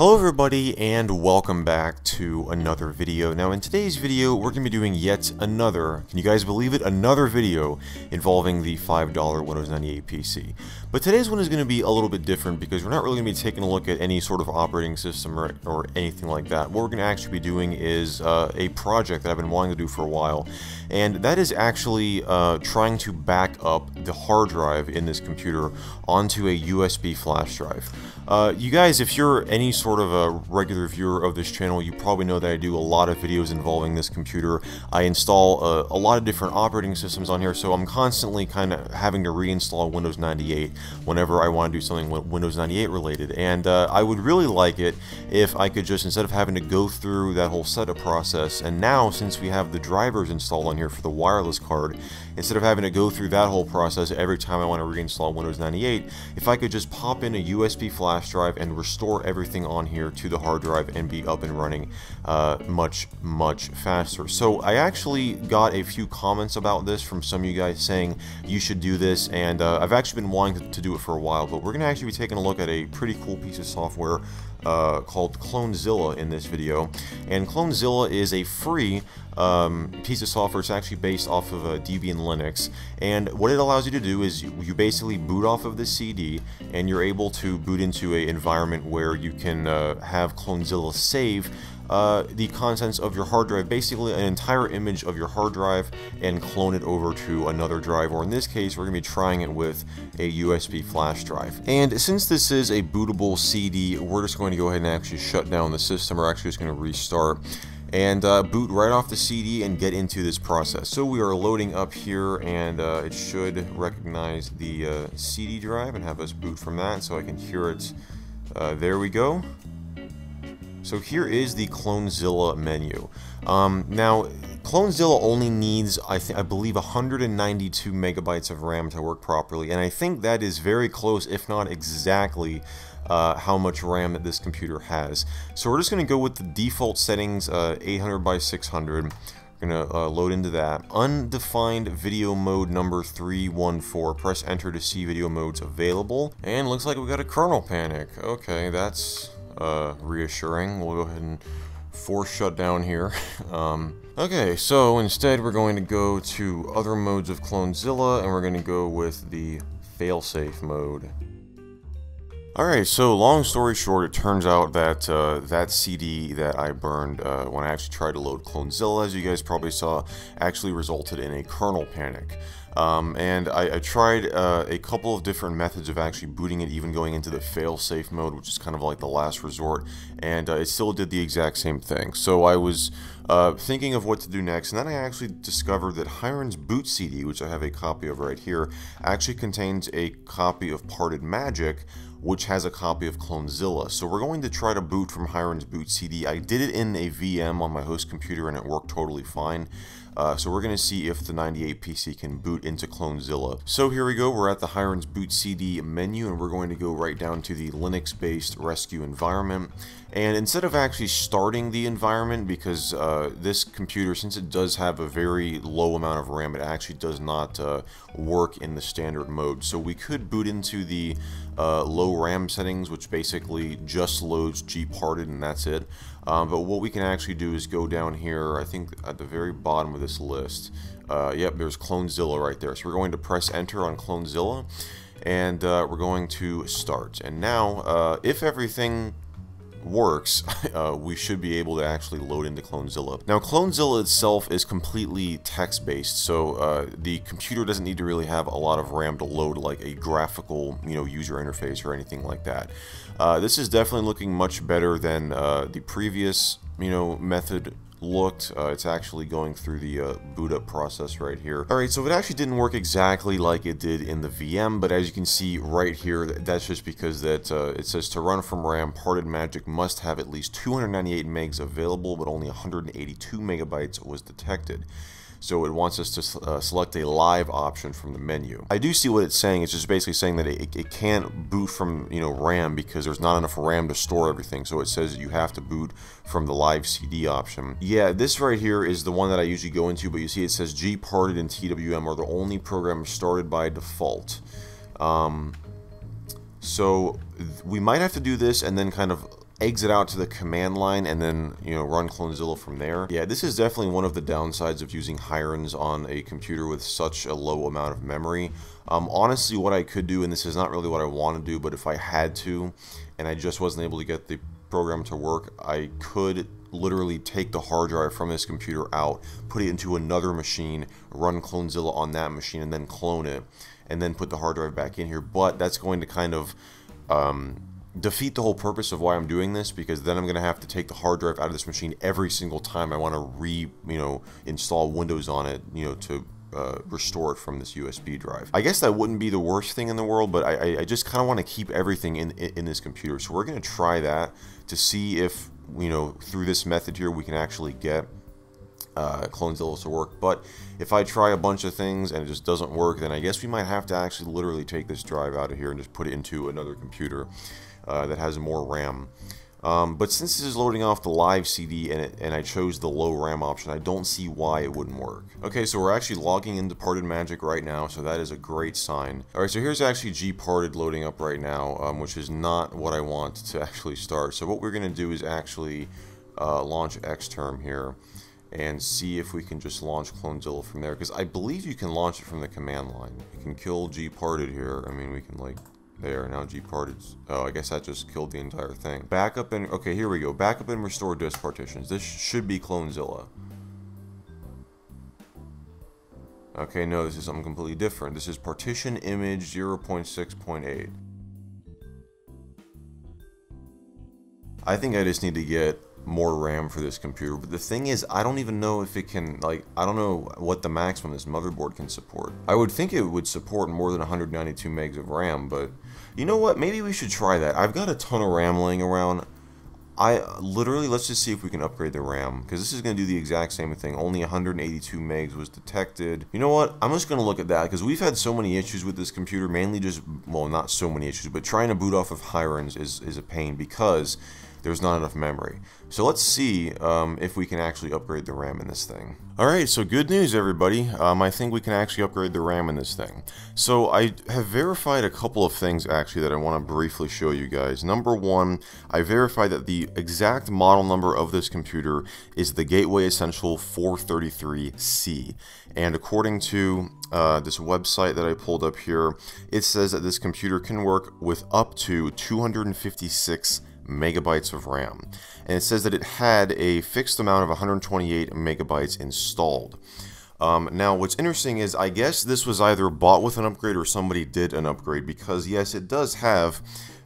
Hello everybody and welcome back to another video. Now in today's video we're going to be doing yet another, can you guys believe it, another video involving the $5 Windows 98 PC. But today's one is going to be a little bit different because we're not really going to be taking a look at any sort of operating system or, or anything like that. What we're going to actually be doing is uh, a project that I've been wanting to do for a while and that is actually uh, trying to back up the hard drive in this computer onto a USB flash drive. Uh, you guys, if you're any sort of a regular viewer of this channel, you probably know that I do a lot of videos involving this computer. I install a, a lot of different operating systems on here, so I'm constantly kind of having to reinstall Windows 98 whenever I want to do something Windows 98 related. And uh, I would really like it if I could just, instead of having to go through that whole setup process, and now since we have the drivers installed on here for the wireless card, instead of having to go through that whole process every time I want to reinstall Windows 98, if I could just pop in a USB flash drive and restore everything on here to the hard drive and be up and running uh, much, much faster. So I actually got a few comments about this from some of you guys saying you should do this, and uh, I've actually been wanting to, to do it for a while, but we're going to actually be taking a look at a pretty cool piece of software uh, called Clonezilla in this video. And Clonezilla is a free um, piece of software. It's actually based off of a Debian Linux. And what it allows you to do is you, you basically boot off of the CD and you're able to boot into an environment where you can uh, have Clonezilla save uh, the contents of your hard drive, basically an entire image of your hard drive and clone it over to another drive, or in this case, we're going to be trying it with a USB flash drive. And since this is a bootable CD, we're just going to go ahead and actually shut down the system. We're actually just going to restart and uh, boot right off the CD and get into this process. So we are loading up here and uh, it should recognize the uh, CD drive and have us boot from that so I can hear it. Uh, there we go. So here is the Clonezilla menu. Um, now, Clonezilla only needs, I, I believe, 192 megabytes of RAM to work properly, and I think that is very close, if not exactly, uh, how much RAM that this computer has. So we're just going to go with the default settings, uh, 800 by 600. We're going to uh, load into that. Undefined video mode number 314. Press enter to see video modes available. And looks like we got a kernel panic. Okay, that's uh, reassuring. We'll go ahead and force shut down here. um, okay, so instead we're going to go to other modes of Clonezilla, and we're going to go with the failsafe mode. Alright, so long story short, it turns out that uh, that CD that I burned uh, when I actually tried to load Clonezilla, as you guys probably saw, actually resulted in a kernel panic. Um, and I, I tried uh, a couple of different methods of actually booting it, even going into the fail-safe mode, which is kind of like the last resort, and uh, it still did the exact same thing. So I was uh, thinking of what to do next, and then I actually discovered that Hiren's boot CD, which I have a copy of right here, actually contains a copy of Parted Magic, which has a copy of Clonezilla. So we're going to try to boot from Hiren's boot CD. I did it in a VM on my host computer and it worked totally fine. Uh, so we're going to see if the 98 PC can boot into Clonezilla. So here we go, we're at the Hiren's boot CD menu and we're going to go right down to the Linux-based rescue environment. And instead of actually starting the environment, because uh, this computer, since it does have a very low amount of RAM, it actually does not uh, work in the standard mode. So we could boot into the uh, low RAM settings, which basically just loads gparted and that's it. Um, but what we can actually do is go down here, I think at the very bottom of this list. Uh, yep, there's Clonezilla right there. So we're going to press enter on Clonezilla and uh, we're going to start. And now, uh, if everything works, uh, we should be able to actually load into Clonezilla. Now, Clonezilla itself is completely text-based, so uh, the computer doesn't need to really have a lot of RAM to load like a graphical, you know, user interface or anything like that. Uh, this is definitely looking much better than uh, the previous, you know, method looked. Uh, it's actually going through the uh, boot up process right here. Alright, so it actually didn't work exactly like it did in the VM, but as you can see right here, that's just because that uh, it says to run from RAM, Parted Magic must have at least 298 megs available, but only 182 megabytes was detected. So it wants us to uh, select a live option from the menu. I do see what it's saying. It's just basically saying that it, it can't boot from you know RAM because there's not enough RAM to store everything. So it says you have to boot from the live CD option. Yeah, this right here is the one that I usually go into, but you see it says Gparted and TWM are the only programs started by default. Um, so we might have to do this and then kind of exit out to the command line and then you know run Clonezilla from there. Yeah, this is definitely one of the downsides of using Hiren's on a computer with such a low amount of memory. Um, honestly, what I could do, and this is not really what I want to do, but if I had to, and I just wasn't able to get the program to work, I could literally take the hard drive from this computer out, put it into another machine, run Clonezilla on that machine, and then clone it, and then put the hard drive back in here. But that's going to kind of um, defeat the whole purpose of why I'm doing this because then I'm going to have to take the hard drive out of this machine every single time I want to re, you know, install Windows on it, you know, to uh, restore it from this USB drive. I guess that wouldn't be the worst thing in the world, but I, I just kind of want to keep everything in, in, this computer. So we're going to try that to see if, you know, through this method here, we can actually get uh, Clonezilla to work. But if I try a bunch of things and it just doesn't work, then I guess we might have to actually literally take this drive out of here and just put it into another computer uh, that has more RAM. Um, but since this is loading off the live CD and, it, and I chose the low RAM option, I don't see why it wouldn't work. Okay, so we're actually logging into Parted Magic right now, so that is a great sign. Alright, so here's actually Gparted loading up right now, um, which is not what I want to actually start. So what we're going to do is actually uh, launch Xterm here and see if we can just launch Clonezilla from there, because I believe you can launch it from the command line. You can kill Gparted here. I mean, we can like there, now Gparted. Oh, I guess that just killed the entire thing. Backup and, okay, here we go. Backup and restore disk partitions. This should be Clonezilla. Okay, no, this is something completely different. This is partition image 0.6.8. I think I just need to get more RAM for this computer. But the thing is, I don't even know if it can, like, I don't know what the maximum this motherboard can support. I would think it would support more than 192 megs of RAM, but you know what? Maybe we should try that. I've got a ton of RAM laying around. I literally, let's just see if we can upgrade the RAM, because this is going to do the exact same thing. Only 182 megs was detected. You know what? I'm just going to look at that, because we've had so many issues with this computer, mainly just, well, not so many issues, but trying to boot off of Hiren's is, is a pain, because there's not enough memory. So let's see um, if we can actually upgrade the RAM in this thing. Alright, so good news everybody. Um, I think we can actually upgrade the RAM in this thing. So I have verified a couple of things actually that I want to briefly show you guys. Number one, I verified that the exact model number of this computer is the Gateway Essential 433C. And according to uh, this website that I pulled up here, it says that this computer can work with up to 256 megabytes of RAM. And it says that it had a fixed amount of 128 megabytes installed. Um, now, what's interesting is I guess this was either bought with an upgrade or somebody did an upgrade because, yes, it does have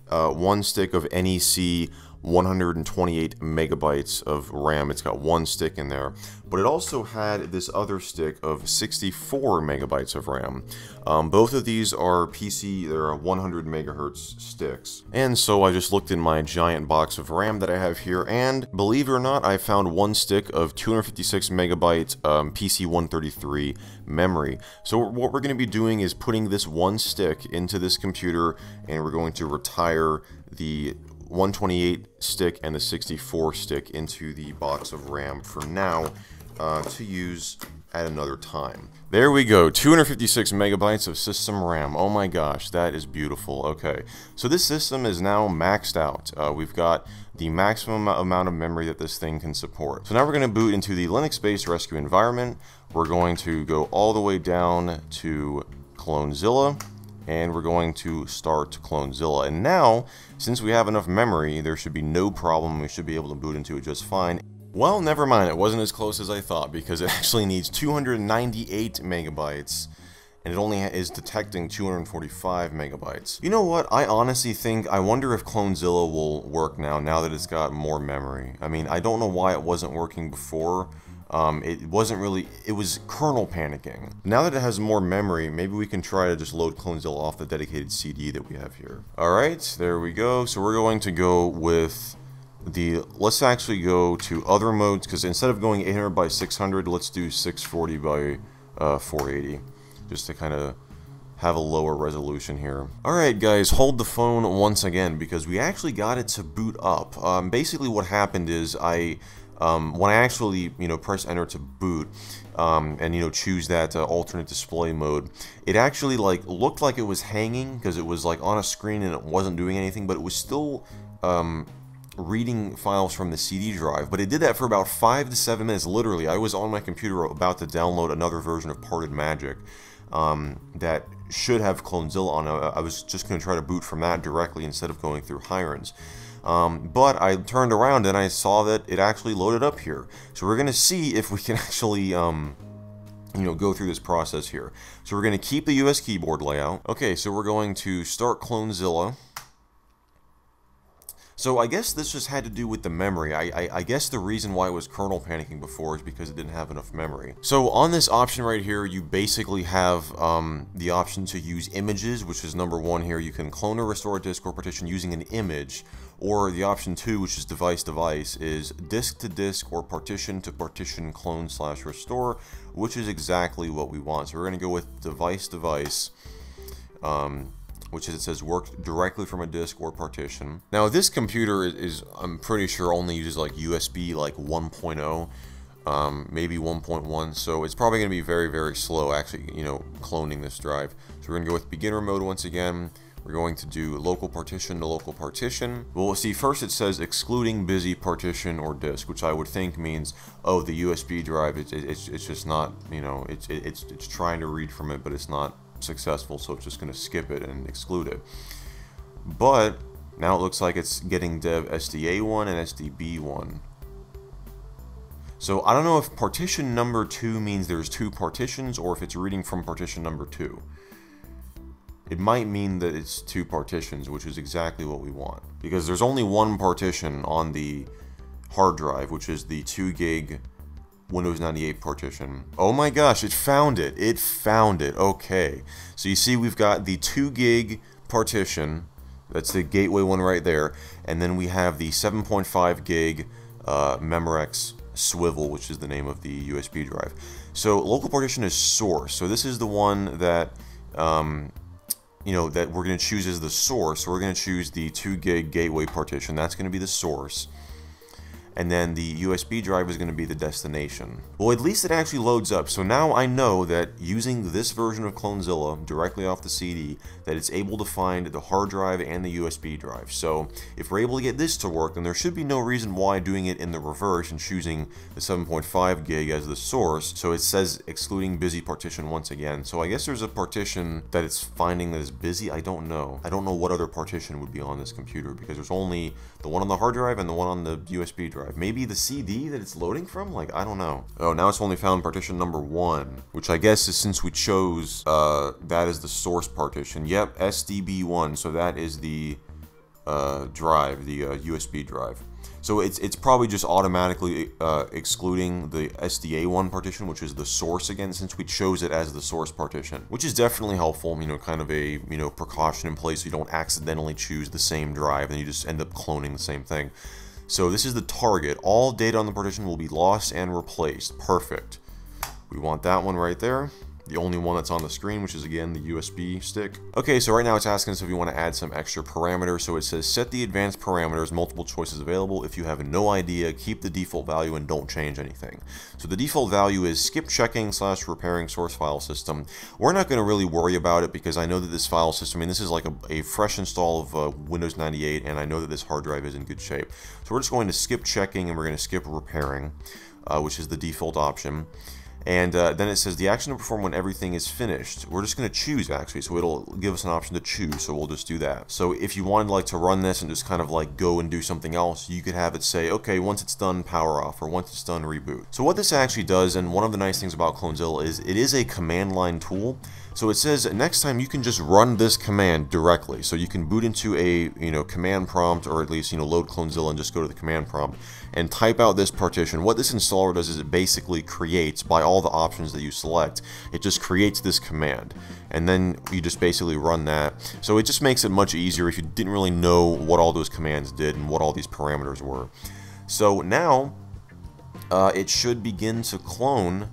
uh, one stick of NEC 128 megabytes of RAM. It's got one stick in there, but it also had this other stick of 64 megabytes of RAM. Um, both of these are PC, they're 100 megahertz sticks. And so I just looked in my giant box of RAM that I have here, and believe it or not, I found one stick of 256 megabyte um, PC 133 memory. So what we're going to be doing is putting this one stick into this computer, and we're going to retire the 128 stick and the 64 stick into the box of RAM for now uh, to use at another time. There we go, 256 megabytes of system RAM. Oh my gosh, that is beautiful. Okay, so this system is now maxed out. Uh, we've got the maximum amount of memory that this thing can support. So now we're going to boot into the Linux-based rescue environment. We're going to go all the way down to Clonezilla and we're going to start Clonezilla. And now, since we have enough memory, there should be no problem. We should be able to boot into it just fine. Well, never mind. It wasn't as close as I thought because it actually needs 298 megabytes and it only is detecting 245 megabytes. You know what? I honestly think, I wonder if Clonezilla will work now, now that it's got more memory. I mean, I don't know why it wasn't working before, um, it wasn't really, it was kernel panicking. Now that it has more memory, maybe we can try to just load CloneZilla off the dedicated CD that we have here. Alright, there we go. So we're going to go with the, let's actually go to other modes, because instead of going 800 by 600, let's do 640 by uh, 480, just to kind of have a lower resolution here. Alright guys, hold the phone once again because we actually got it to boot up. Um, basically what happened is I um, when I actually, you know, press enter to boot um, and, you know, choose that uh, alternate display mode, it actually, like, looked like it was hanging because it was, like, on a screen and it wasn't doing anything, but it was still um, reading files from the CD drive, but it did that for about five to seven minutes. Literally, I was on my computer about to download another version of Parted Magic um, that should have Clonezilla on. I was just going to try to boot from that directly instead of going through Hiren's. Um, but I turned around and I saw that it actually loaded up here. So we're going to see if we can actually, um, you know, go through this process here. So we're going to keep the US keyboard layout. Okay, so we're going to start Clonezilla. So I guess this just had to do with the memory. I, I, I, guess the reason why it was kernel panicking before is because it didn't have enough memory. So on this option right here, you basically have um, the option to use images, which is number one here. You can clone or restore a disk or partition using an image. Or the option two, which is device device, is disk to disk or partition to partition clone slash restore, which is exactly what we want. So we're going to go with device device. Um, which is it says work directly from a disk or partition. Now this computer is, is I'm pretty sure only uses like USB like 1.0, um, maybe 1.1, so it's probably going to be very very slow actually you know cloning this drive. So we're going to go with beginner mode once again. We're going to do local partition to local partition. Well, see, first it says excluding busy partition or disk, which I would think means, oh, the USB drive, it's, it's, it's just not, you know, it's, it's, it's trying to read from it, but it's not successful, so it's just going to skip it and exclude it. But now it looks like it's getting dev SDA1 and SDB1. So I don't know if partition number 2 means there's two partitions or if it's reading from partition number 2. It might mean that it's two partitions, which is exactly what we want. Because there's only one partition on the hard drive, which is the 2 gig Windows 98 partition. Oh my gosh, it found it. It found it. Okay. So you see we've got the 2 gig partition. That's the gateway one right there. And then we have the 7.5 gig uh, Memorex swivel, which is the name of the USB drive. So local partition is source. So this is the one that um, you know that we're going to choose as the source. We're going to choose the 2 gig gateway partition. That's going to be the source and then the USB drive is going to be the destination. Well, at least it actually loads up, so now I know that using this version of Clonezilla directly off the CD, that it's able to find the hard drive and the USB drive. So if we're able to get this to work, then there should be no reason why doing it in the reverse and choosing the 7.5 gig as the source. So it says excluding busy partition once again. So I guess there's a partition that it's finding that is busy. I don't know. I don't know what other partition would be on this computer because there's only the one on the hard drive and the one on the USB drive drive. Maybe the CD that it's loading from? Like, I don't know. Oh, now it's only found partition number one, which I guess is since we chose uh, that as the source partition. Yep, SDB1, so that is the uh, drive, the uh, USB drive. So it's it's probably just automatically uh, excluding the SDA1 partition, which is the source again, since we chose it as the source partition, which is definitely helpful. You know, kind of a you know precaution in place so you don't accidentally choose the same drive and you just end up cloning the same thing. So this is the target. All data on the partition will be lost and replaced. Perfect. We want that one right there the only one that's on the screen, which is again the USB stick. Okay, so right now it's asking us if we want to add some extra parameters. So it says set the advanced parameters, multiple choices available. If you have no idea, keep the default value and don't change anything. So the default value is skip checking slash repairing source file system. We're not going to really worry about it because I know that this file system, I mean, this is like a, a fresh install of uh, Windows 98 and I know that this hard drive is in good shape. So we're just going to skip checking and we're going to skip repairing, uh, which is the default option. And uh, then it says the action to perform when everything is finished. We're just going to choose actually, so it'll give us an option to choose, so we'll just do that. So if you wanted like to run this and just kind of like go and do something else, you could have it say, okay, once it's done, power off, or once it's done, reboot. So what this actually does, and one of the nice things about Clonezilla is it is a command line tool. So it says next time you can just run this command directly. So you can boot into a you know command prompt or at least you know load Clonezilla and just go to the command prompt and type out this partition. What this installer does is it basically creates by all the options that you select, it just creates this command. And then you just basically run that. So it just makes it much easier if you didn't really know what all those commands did and what all these parameters were. So now uh, it should begin to clone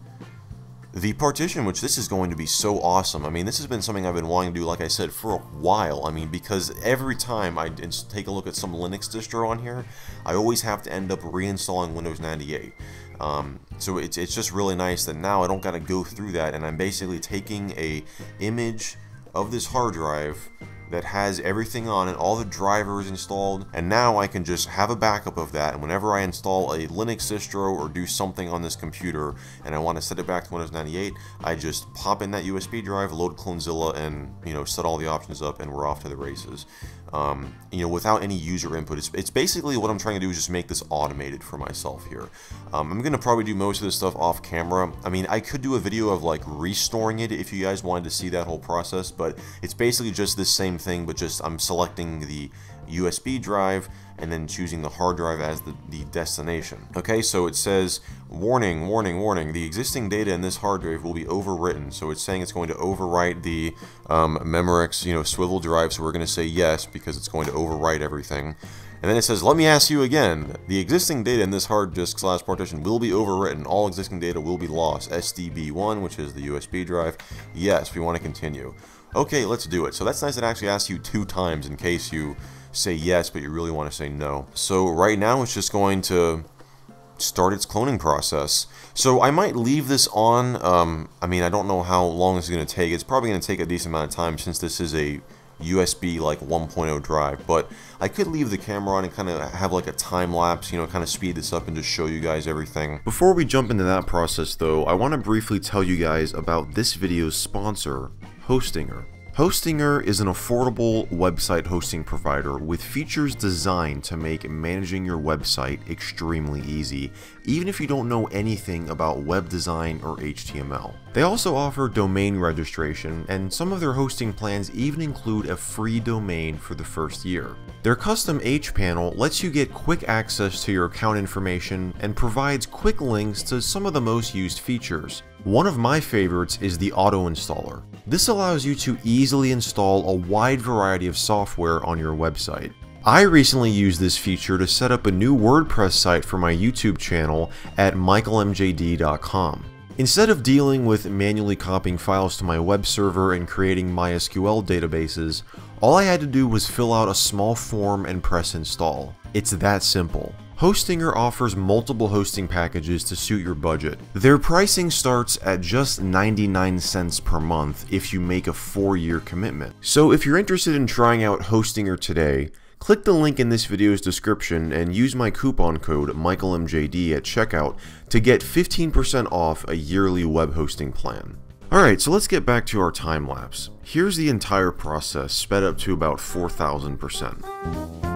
the partition, which this is going to be so awesome. I mean, this has been something I've been wanting to do, like I said, for a while. I mean, because every time I take a look at some Linux distro on here, I always have to end up reinstalling Windows 98. Um, so it's, it's just really nice that now I don't got to go through that, and I'm basically taking a image of this hard drive that has everything on it, all the drivers installed, and now I can just have a backup of that, and whenever I install a Linux distro or do something on this computer, and I want to set it back to Windows 98, I just pop in that USB drive, load Clonezilla, and, you know, set all the options up, and we're off to the races um, you know, without any user input. It's, it's, basically what I'm trying to do is just make this automated for myself here. Um, I'm going to probably do most of this stuff off camera. I mean, I could do a video of like restoring it if you guys wanted to see that whole process, but it's basically just the same thing, but just I'm selecting the USB drive and then choosing the hard drive as the, the destination. Okay, so it says, warning, warning, warning, the existing data in this hard drive will be overwritten. So it's saying it's going to overwrite the um, Memorex, you know, swivel drive, so we're going to say yes because it's going to overwrite everything. And then it says, let me ask you again, the existing data in this hard disk slash partition will be overwritten. All existing data will be lost. SDB1, which is the USB drive. Yes, we want to continue. Okay, let's do it. So that's nice it actually asks you two times in case you say yes, but you really want to say no. So right now it's just going to start its cloning process. So I might leave this on. Um, I mean, I don't know how long this is going to take. It's probably going to take a decent amount of time since this is a USB like 1.0 drive, but I could leave the camera on and kind of have like a time lapse, you know, kind of speed this up and just show you guys everything. Before we jump into that process though, I want to briefly tell you guys about this video's sponsor, Hostinger. Hostinger is an affordable website hosting provider with features designed to make managing your website extremely easy, even if you don't know anything about web design or HTML. They also offer domain registration, and some of their hosting plans even include a free domain for the first year. Their custom hPanel lets you get quick access to your account information and provides quick links to some of the most used features. One of my favorites is the auto installer. This allows you to easily install a wide variety of software on your website. I recently used this feature to set up a new WordPress site for my YouTube channel at michaelmjd.com. Instead of dealing with manually copying files to my web server and creating MySQL databases, all I had to do was fill out a small form and press install. It's that simple. Hostinger offers multiple hosting packages to suit your budget. Their pricing starts at just 99 cents per month if you make a 4-year commitment. So if you're interested in trying out Hostinger today, click the link in this video's description and use my coupon code MichaelMJD at checkout to get 15% off a yearly web hosting plan. Alright, so let's get back to our time lapse. Here's the entire process sped up to about 4000%.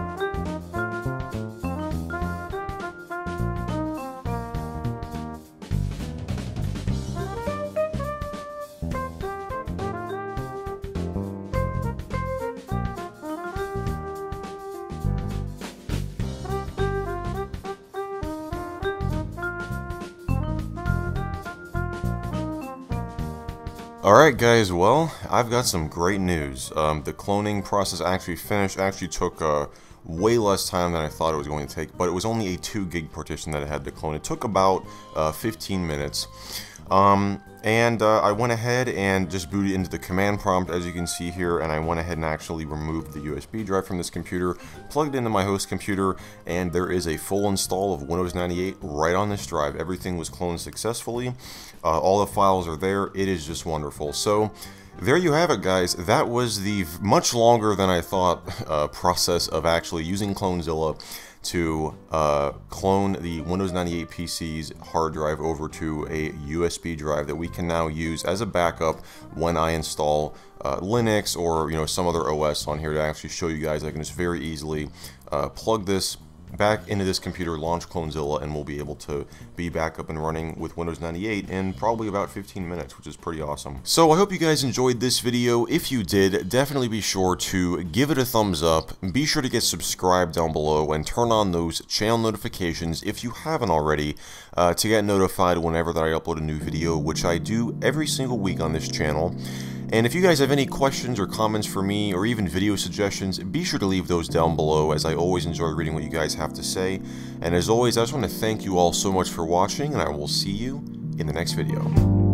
Alright guys, well, I've got some great news. Um, the cloning process actually finished, actually took uh, way less time than I thought it was going to take, but it was only a 2 gig partition that I had to clone. It took about uh, 15 minutes. Um, and uh, I went ahead and just booted into the command prompt as you can see here and I went ahead and actually removed the USB drive from this computer, plugged into my host computer, and there is a full install of Windows 98 right on this drive. Everything was cloned successfully. Uh, all the files are there. It is just wonderful. So there you have it guys. That was the much longer than I thought uh, process of actually using Clonezilla to uh, clone the Windows 98 PC's hard drive over to a USB drive that we can now use as a backup when I install uh, Linux or you know some other OS on here to actually show you guys. I can just very easily uh, plug this back into this computer, launch Clonezilla, and we'll be able to be back up and running with Windows 98 in probably about 15 minutes, which is pretty awesome. So I hope you guys enjoyed this video. If you did, definitely be sure to give it a thumbs up. Be sure to get subscribed down below and turn on those channel notifications if you haven't already uh, to get notified whenever that I upload a new video, which I do every single week on this channel. And if you guys have any questions or comments for me, or even video suggestions, be sure to leave those down below, as I always enjoy reading what you guys have to say. And as always, I just want to thank you all so much for watching, and I will see you in the next video.